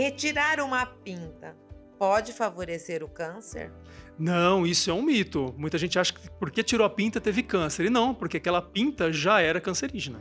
Retirar uma pinta pode favorecer o câncer? Não, isso é um mito. Muita gente acha que porque tirou a pinta teve câncer. E não, porque aquela pinta já era cancerígena.